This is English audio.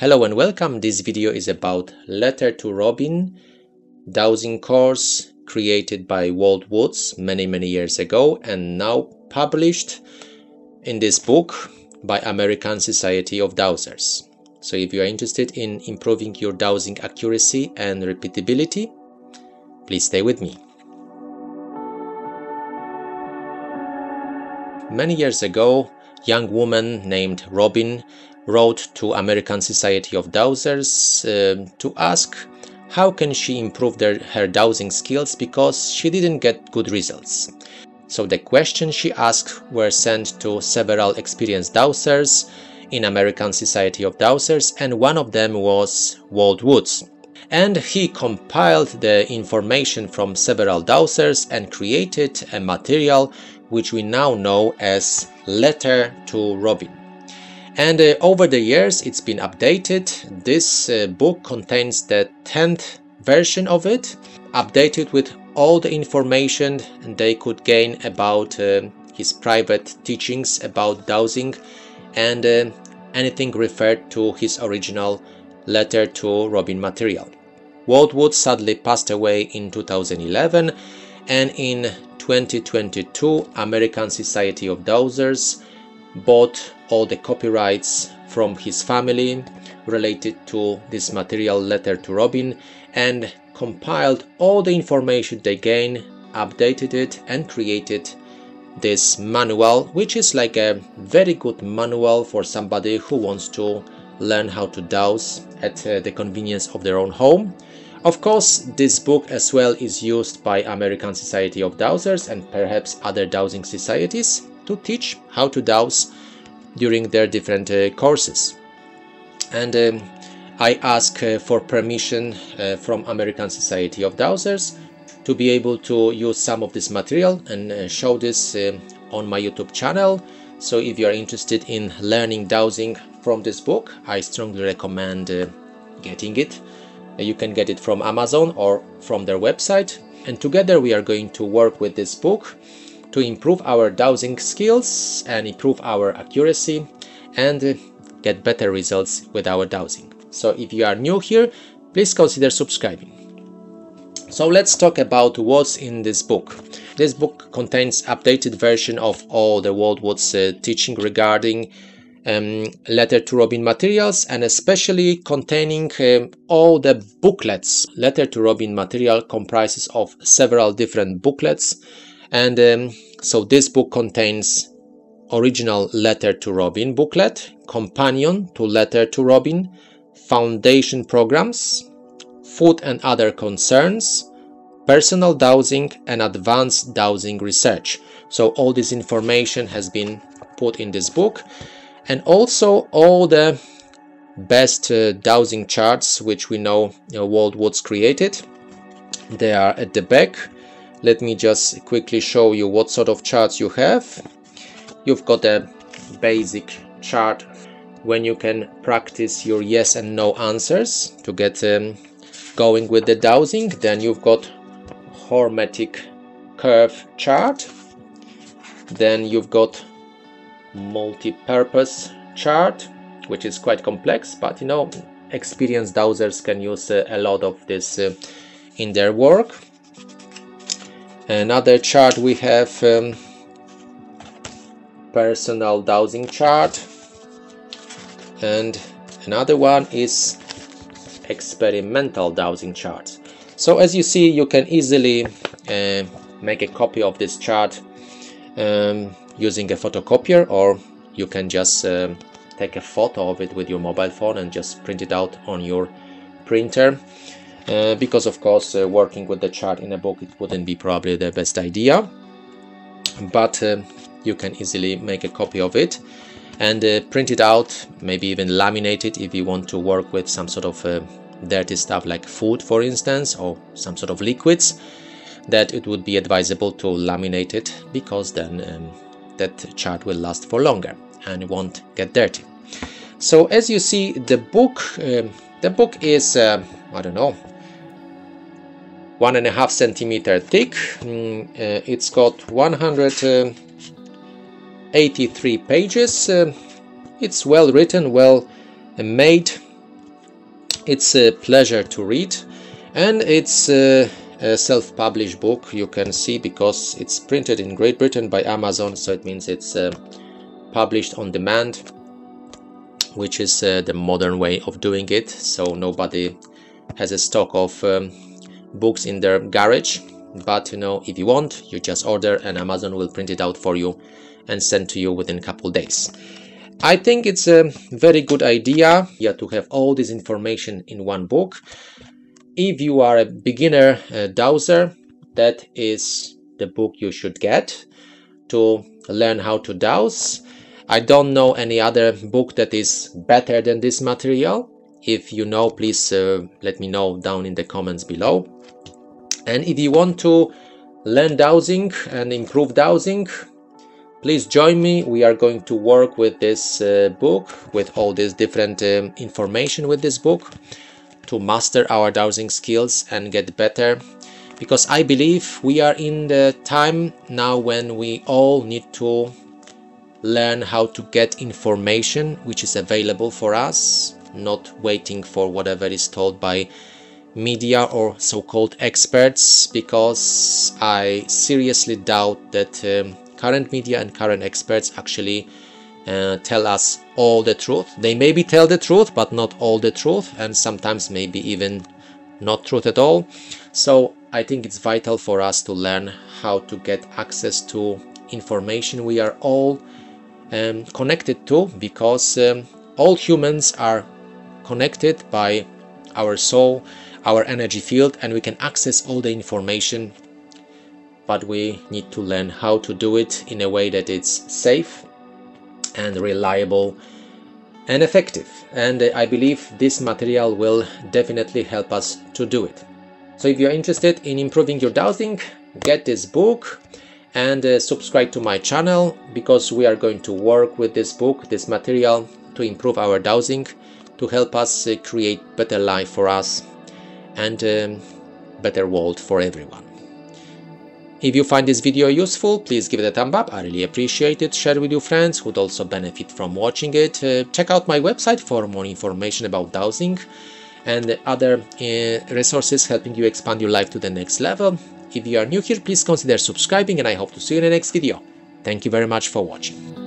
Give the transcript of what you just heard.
Hello and welcome. This video is about Letter to Robin dowsing course created by Walt Woods many many years ago and now published in this book by American Society of Dowsers. So if you are interested in improving your dowsing accuracy and repeatability, please stay with me. Many years ago, young woman named Robin wrote to American Society of Dowsers uh, to ask how can she improve their, her dowsing skills because she didn't get good results. So the questions she asked were sent to several experienced dowsers in American Society of Dowsers and one of them was Walt Woods. And he compiled the information from several dowsers and created a material which we now know as Letter to Robin and uh, over the years it's been updated. This uh, book contains the 10th version of it updated with all the information they could gain about uh, his private teachings about dowsing and uh, anything referred to his original letter to robin material. Walt wood sadly passed away in 2011 and in 2022 american society of dowsers bought all the copyrights from his family related to this material letter to Robin and compiled all the information they gained, updated it and created this manual which is like a very good manual for somebody who wants to learn how to dowse at uh, the convenience of their own home. Of course, this book as well is used by American Society of Dowsers and perhaps other dowsing societies to teach how to dowse during their different uh, courses. And um, I ask uh, for permission uh, from American Society of Dowsers to be able to use some of this material and show this uh, on my YouTube channel. So if you are interested in learning dowsing from this book, I strongly recommend uh, getting it. You can get it from Amazon or from their website. And together we are going to work with this book to improve our dowsing skills and improve our accuracy and get better results with our dowsing. So if you are new here, please consider subscribing. So let's talk about what's in this book. This book contains updated version of all the Woods uh, teaching regarding um, letter to Robin materials and especially containing um, all the booklets. Letter to Robin material comprises of several different booklets and um, so this book contains original letter to robin booklet companion to letter to robin foundation programs food and other concerns personal dowsing and advanced dowsing research. So all this information has been put in this book. And also all the best uh, dowsing charts which we know know, Walt Woods created they are at the back let me just quickly show you what sort of charts you have. You've got a basic chart when you can practice your yes and no answers to get um, going with the dowsing. Then you've got hormetic curve chart. Then you've got multi-purpose chart which is quite complex but you know experienced dowsers can use uh, a lot of this uh, in their work another chart we have um, personal dowsing chart. And another one is experimental dowsing chart. So as you see you can easily uh, make a copy of this chart um, using a photocopier or you can just uh, take a photo of it with your mobile phone and just print it out on your printer uh, because of course uh, working with the chart in a book it wouldn't be probably the best idea. But uh, you can easily make a copy of it and uh, print it out maybe even laminate it if you want to work with some sort of uh, dirty stuff like food for instance or some sort of liquids that it would be advisable to laminate it because then um, that chart will last for longer and won't get dirty. So as you see the book um, the book is uh, I don't know one and a half centimeter thick. Mm, uh, it's got 183 pages. Uh, it's well written well made. It's a pleasure to read. And it's a, a self-published book you can see because it's printed in Great Britain by Amazon so it means it's uh, published on demand which is uh, the modern way of doing it. So nobody has a stock of um, books in their garage but you know if you want you just order and Amazon will print it out for you and send to you within a couple days I think it's a very good idea yeah, to have all this information in one book. If you are a beginner uh, dowser, that is the book you should get to learn how to dowse I don't know any other book that is better than this material. If you know, please uh, let me know down in the comments below. And if you want to learn dowsing and improve dowsing, please join me. We are going to work with this uh, book with all this different um, information with this book to master our dowsing skills and get better. Because I believe we are in the time now when we all need to learn how to get information which is available for us not waiting for whatever is told by media or so-called experts because I seriously doubt that um, current media and current experts actually uh, tell us all the truth. They maybe tell the truth, but not all the truth, and sometimes maybe even not truth at all. So I think it's vital for us to learn how to get access to information we are all um, connected to because um, all humans are connected by our soul, our energy field, and we can access all the information but we need to learn how to do it in a way that it's safe and reliable and effective and I believe this material will definitely help us to do it. So if you're interested in improving your dowsing, get this book and uh, subscribe to my channel because we are going to work with this book, this material to improve our dowsing, to help us uh, create better life for us and um, better world for everyone. If you find this video useful, please give it a thumb up, I really appreciate it. Share with your friends who would also benefit from watching it. Uh, check out my website for more information about dowsing and other uh, resources helping you expand your life to the next level. If you are new here, please consider subscribing and I hope to see you in the next video. Thank you very much for watching.